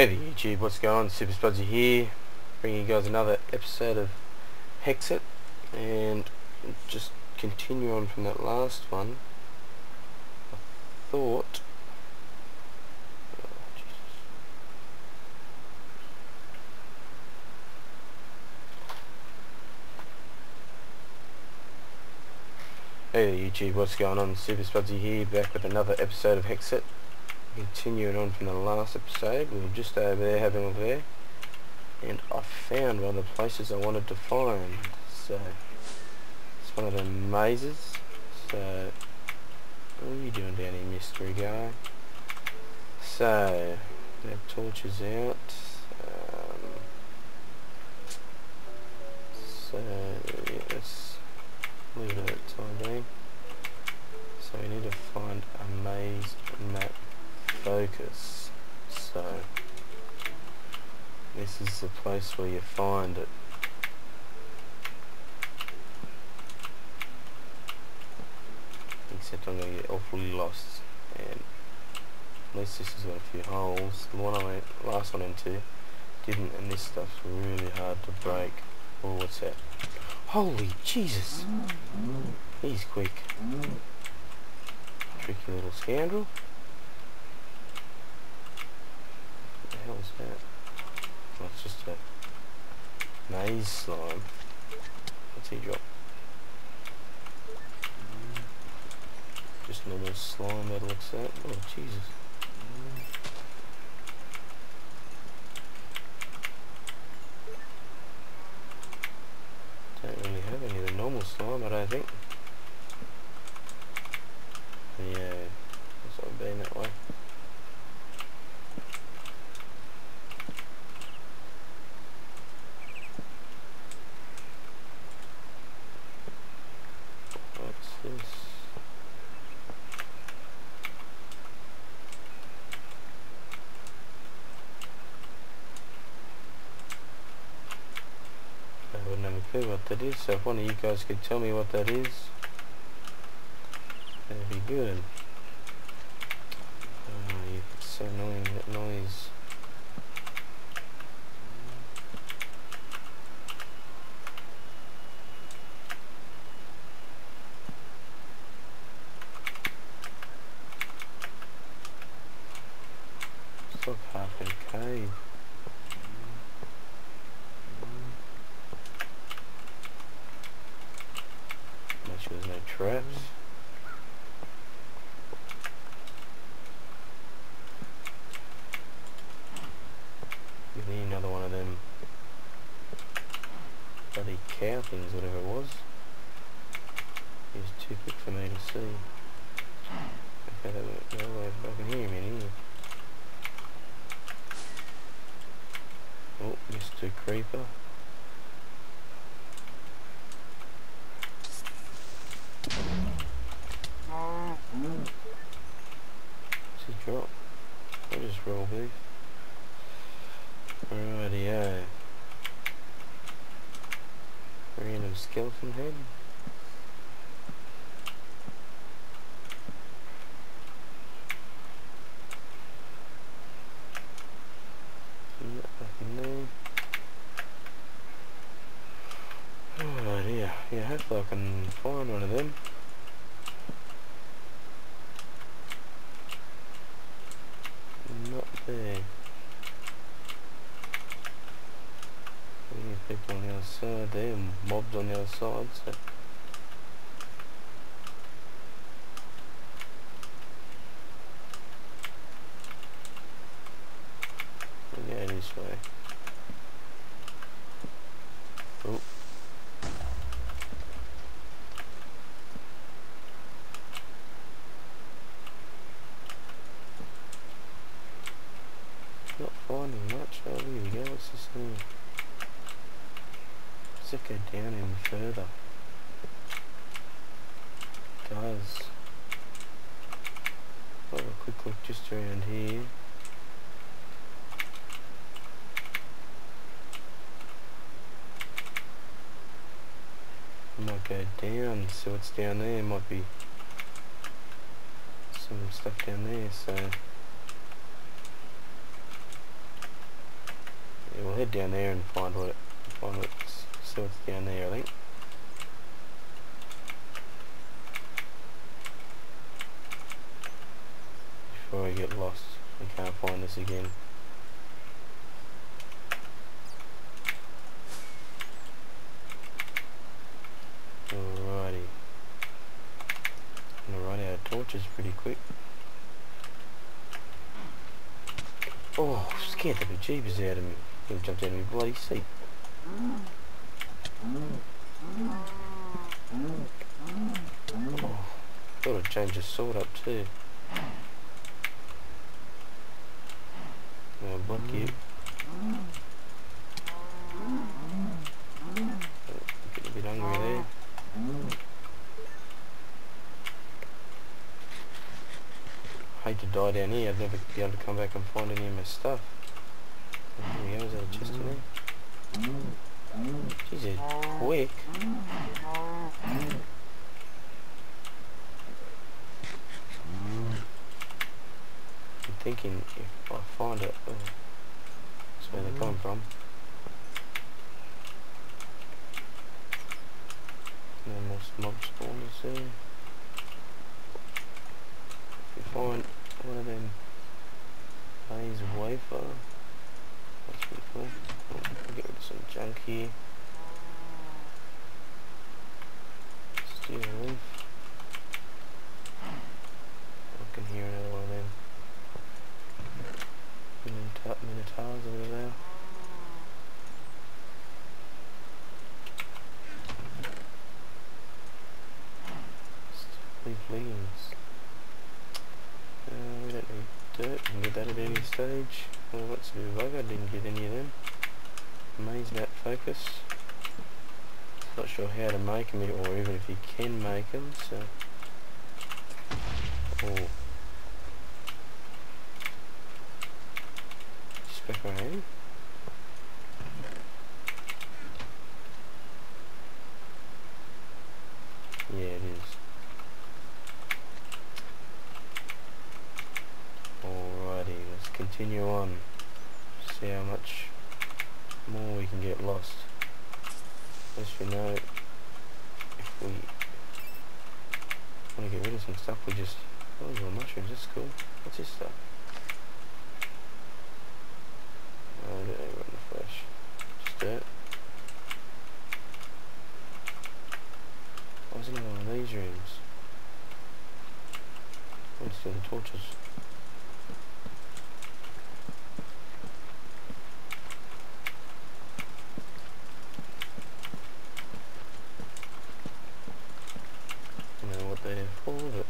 Hey there YouTube, what's going on? Super Spudzy here, bringing you guys another episode of Hexxit, and just continue on from that last one. I thought... Oh, Hey YouTube, what's going on? Super Spudzy here, back with another episode of Hexxit continuing on from the last episode, we were just over there having a look there, and I found one of the places I wanted to find. So, it's one of the mazes. So, what are you doing down here, mystery guy? So, that torches out. Um, so, yeah, let's leave it at time being. So we need to find a maze map focus. So this is the place where you find it. Except I'm going to get awfully lost and at least this has got a few holes. The one I went last one into didn't and this stuff's really hard to break. Oh what's that? Holy Jesus! He's quick. Tricky little scoundrel. Hell is that? Oh, just a maze slime. What's he drop? Just normal slime that looks at. Oh, Jesus. Don't really have any of the normal slime, but I don't think. Yeah, it's not been that way. clue what that is, so if one of you guys could tell me what that is, that'd be good. Oh, it's so annoying, that noise. It's like half a cave. traps. Give me another one of them bloody cow things, whatever it was. It's too quick that went no way I can hear him in here. Oh, Mr. Creeper. drop. I just roll beef. Rightio. Random skeleton head. Nothing there. Oh dear. Yeah, hopefully I can find one of them. there. people on the other side there, mobs on the other side, so. we go this way. Oh. finding much. Oh, here we go. What's this thing? Does it go down any further? It does. Have a quick look just around here. Down, so what's down there might be some stuff down there, so Yeah, we'll head down there and find what it, find what's, see what's down there, I think. Before I get lost and can't find this again. Alrighty. I'm gonna of torches pretty quick. Oh, scared the bejeebers out of me. He jumped out of my bloody seat. Oh, I'd change the sword up too. I'll block you. Getting a bit hungry there. Hate to die down here, I'd never be able to come back and find any of my stuff. Here we go, is that a chest in there? Jeez, it's quick. I'm thinking if I find it, oh, that's where they're coming from. No more mob spawners there. You find one of them Blaze wafer, that's pretty cool. Oh, get rid of some junk here. Steel leaf. I can hear another one of them. Minotaur, Minotaurs over there. Leaf leaves. Uh, we don't need dirt, we can get that at any stage. Well, let's do bug, I didn't get any of them. Amazed about focus. Not sure how to make them or even if you can make them, so... Oh. Spec around. Yeah, it is. Alrighty, let's continue on. See how much more we can get lost. As we know, we want to get rid of some stuff, we just... Oh, little mushrooms, that's cool. What's this stuff? Oh, I don't know, in the flesh. Just dirt. Why isn't it one of these rooms? What's the torches? I don't know what they're for, but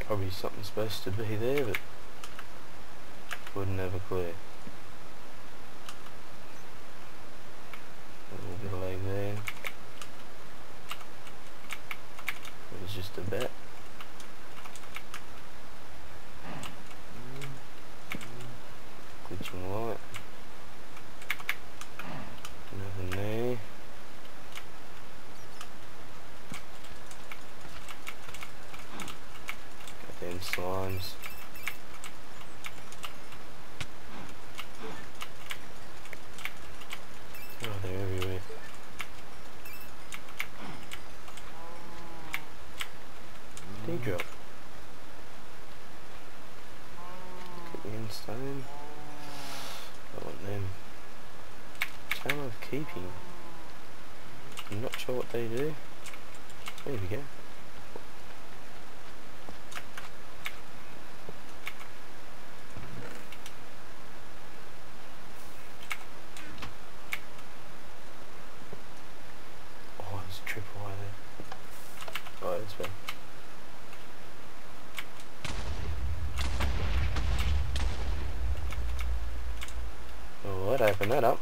probably something supposed to be there, but wouldn't have a clue. A little bit of leg there. It was just a bat. Glitching light. Nothing there. Got them slimes. Oh, they're everywhere. Daedrop. Could stone. I want them. Charm of keeping. I'm not sure what they do. There we go. Oh, there's a there. Oh. Oh, open that up.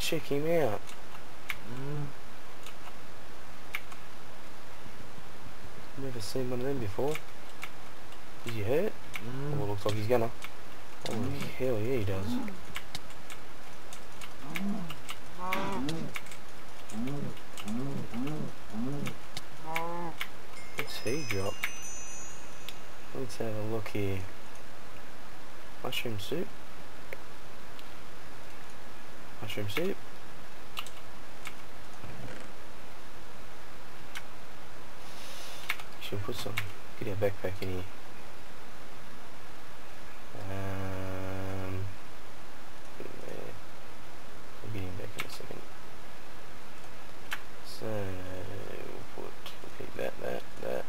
Check him out. Mm. Never seen one of them before. Is he hurt? Mm. Oh, looks like he's gonna. Oh, mm. hell yeah he does. What's he drop? Let's have a look here. Mushroom soup. Mushroom soup. Should put some. Get our backpack in here. Um. I'll get him back in a second. So we'll put we'll keep that, that, that,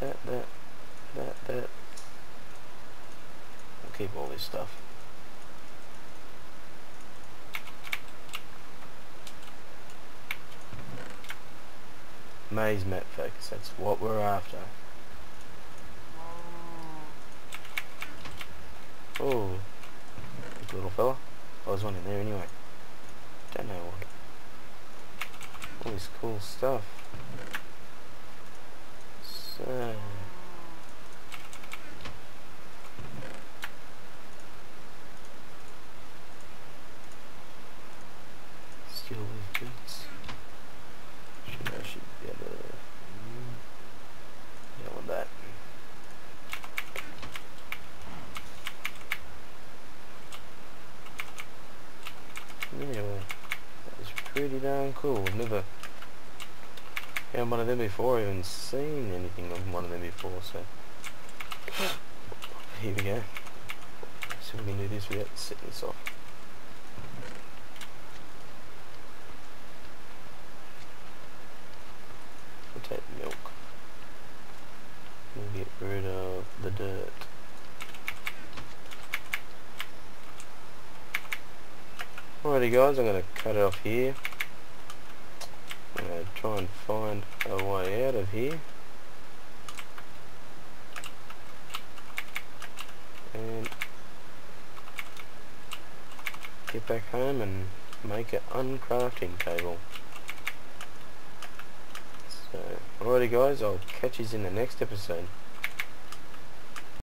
that, that, that, that. I'll keep all this stuff. Maze map focus, that's what we're after. Oh, little fella. I was one in there anyway. Don't know what. All this cool stuff. So. Skill with boots. Should I should be able to deal with that. Yeah, well, that was cool. I've never had one of them before, I haven't seen anything of one of them before, so here we go. So we can do this without setting this off. We'll take the milk. We'll get rid of the dirt. Alrighty guys, I'm going to cut it off here. I'm going to try and find a way out of here. And get back home and make an uncrafting table. So, alrighty guys, I'll catch you in the next episode.